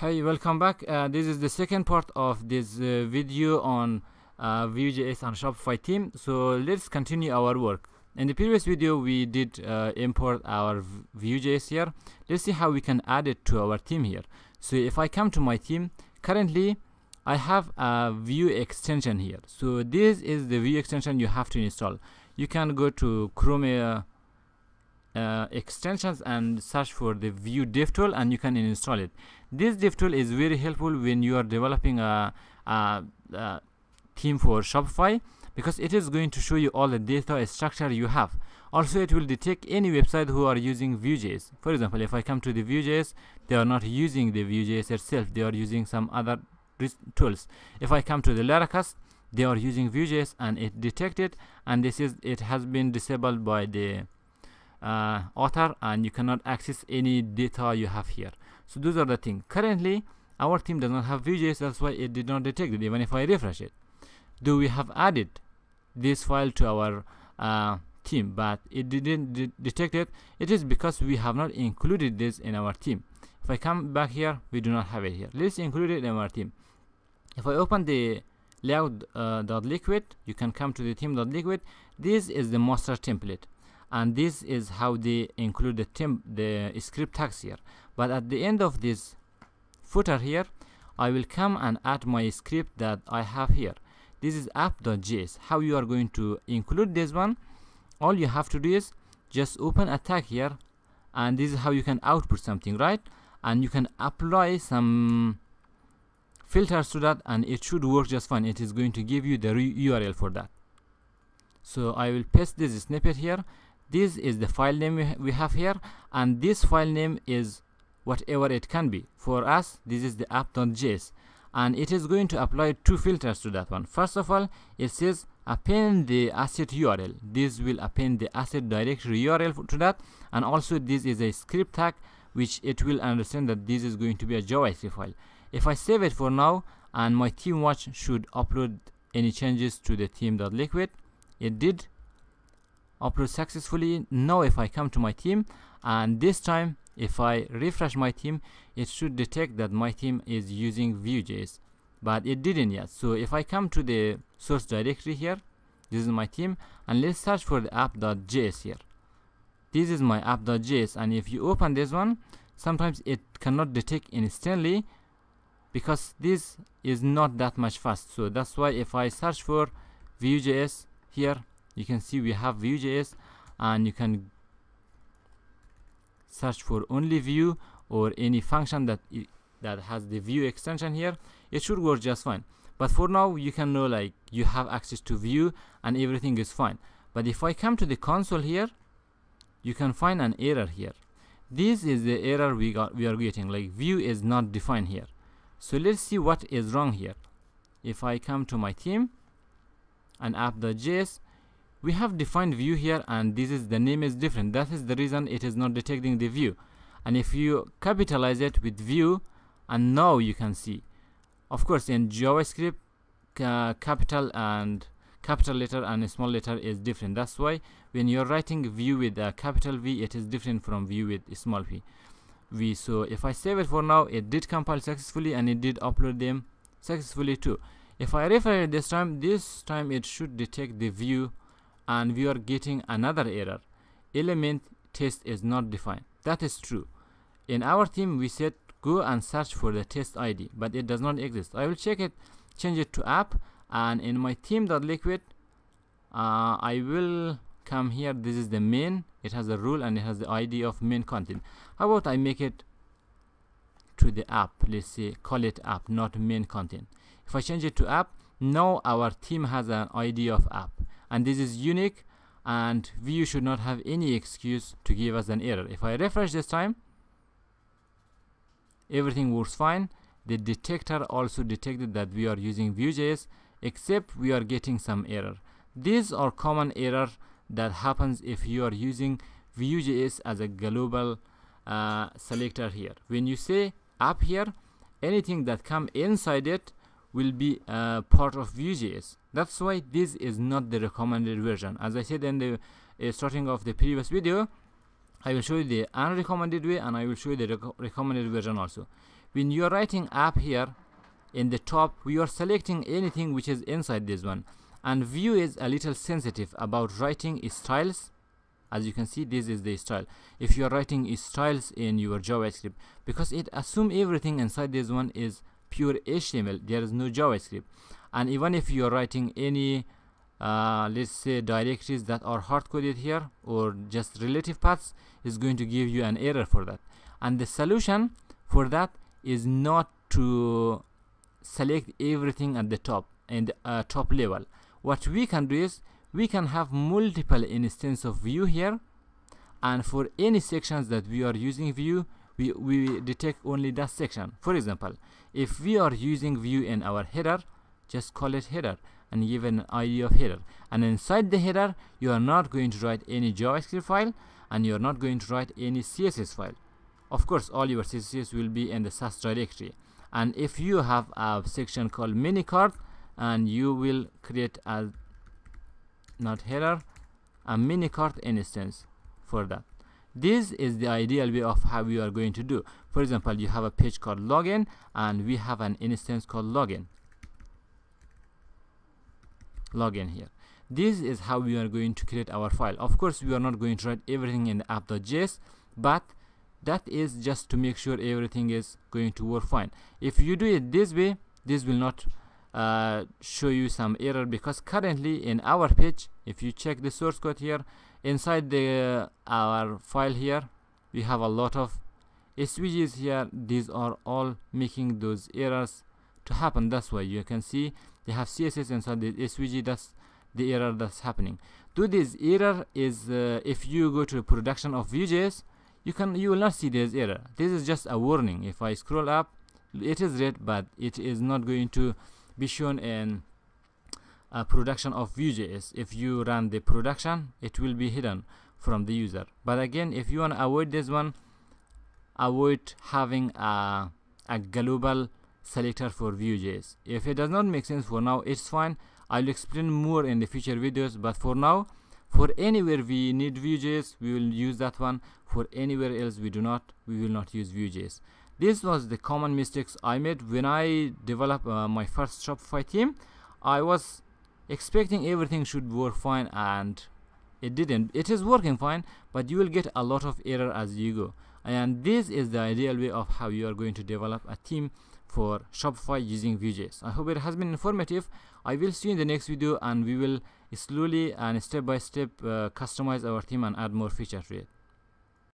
Hey, welcome back. Uh, this is the second part of this uh, video on uh, Vue.js and Shopify theme. So let's continue our work. In the previous video, we did uh, import our Vue.js here. Let's see how we can add it to our theme here. So if I come to my theme, currently I have a Vue extension here. So this is the Vue extension you have to install. You can go to Chrome uh, extensions and search for the Vue dev tool and you can install it. This dev tool is very helpful when you are developing a, a, a theme for Shopify because it is going to show you all the data structure you have. Also, it will detect any website who are using Vue.js. For example, if I come to the Vue.js, they are not using the Vue.js itself. They are using some other tools. If I come to the Laracast, they are using Vue.js and it detected and this is it has been disabled by the uh, author and you cannot access any data you have here. So those are the things currently our team does not have Vue.js that's why it did not detect it even if I refresh it. Do we have added this file to our uh, team? But it didn't de- detect it. It is because we have not included this in our team. If I come back here we do not have it here. Let's include it in our team. If I open the layout uh, liquid you can come to the theme dot liquid. This is the master template and this is how they include the temp the script tags here. But at the end of this footer here I will come and add my script that I have here. This is app.js how you are going to include this one? All you have to do is just open a tag here and this is how you can output something right? And you can apply some filters to that and it should work just fine. It is going to give you the url for that. So i will paste this snippet here this is the file name we, have here and this file name is whatever it can be. For us this is the app.js and it is going to apply two filters to that one. First of all it says append the asset url this will append the asset directory url to that and also this is a script tag which it will understand that this is going to be a javascript file. If i save it for now and my team watch should upload any changes to the theme.liquid it did upload successfully now if i come to my team and this time if i refresh my team it should detect that my team is using vue.js but it didn't yet. So if i come to the source directory here this is my team and let's search for the app.js here. This is my app.js and if you open this one sometimes it cannot detect instantly because this is not that much fast. So that's why if i search for vue.js here you can see we have vue.js and you can search for only Vue or any function that that has the view extension here. It should work just fine. But for now you can know like you have access to Vue and everything is fine. But if i come to the console here you can find an error here. This is the error we got we are getting. Like Vue is not defined here. So let's see what is wrong here. If i come to my team and app.js we have defined Vue here and this is the name is different. That is the reason it is not detecting the Vue. And if you capitalize it with Vue and now you can see. Of course in javascript uh, capital and capital letter and small letter is different. That's why when you're writing Vue with a capital v it is different from view with small v. V so if i save it for now it did compile successfully and it did upload them successfully too. If i refresh this time this time it should detect the Vue and we are getting another error. Element test is not defined. That is true. In our team we said go and search for the test id but it does not exist. I will check it change it to app and in my theme.liquid uh, i will come here. This is the main. It has a rule and it has the id of main content. How about i make it to the app? Let's say call it app not main content. If i change it to app now our team has an id of app and this is unique and Vue should not have any excuse to give us an error. If I refresh this time, everything works fine. The detector also detected that we are using Vue.js, except we are getting some error. These are common error that happens if you are using Vue.js as a global uh, selector here. When you say app here, anything that come inside it will be uh, part of Vue.js. That's why this is not the recommended version. As I said in the uh, starting of the previous video, I will show you the unrecommended way and I will show you the rec recommended version also. when you're writing app here in the top we are selecting anything which is inside this one and Vue is a little sensitive about writing styles as you can see this is the style if you are writing styles in your javascript because it assume everything inside this one is pure html there is no javascript. And even if you are writing any uh, let's say directories that are hard coded here or just relative paths is going to give you an error for that. And the solution for that is not to select everything at the top and uh, top level. What we can do is we can have multiple instances of Vue here. And for any sections that we are using Vue we, we detect only that section. For example if we are using Vue in our header just call it header and give an ID of header. And inside the header you are not going to write any JavaScript file and you are not going to write any CSS file. Of course all your CSS will be in the Sass directory. And if you have a section called mini cart, and you will create a not header a mini cart instance for that this is the ideal way of how we are going to do. For example you have a page called login and we have an instance called login. Login here. This is how we are going to create our file. Of course we are not going to write everything in the app.js but that is just to make sure everything is going to work fine. If you do it this way this will not uh, show you some error because currently in our page if you check the source code here inside the our file here we have a lot of SVGs here. These are all making those errors to happen. That's why you can see they have CSS inside the SVG that's the error that's happening. To this error is uh, if you go to production of Vue.js you can you will not see this error. This is just a warning. If I scroll up it is red but it is not going to be shown in a production of Vue.js if you run the production it will be hidden from the user. But again if you want to avoid this one avoid having a, a global selector for Vue.js if it does not make sense for now it's fine. I'll explain more in the future videos but for now for anywhere we need Vue.js we will use that one. For anywhere else we do not we will not use Vue.js this was the common mistakes I made when I developed uh, my first Shopify theme. I was expecting everything should work fine and it didn't it is working fine but you will get a lot of error as you go and this is the ideal way of how you are going to develop a theme for Shopify using Vue.js. I hope it has been informative. I will see you in the next video and we will slowly and step by step uh, customize our theme and add more features to it.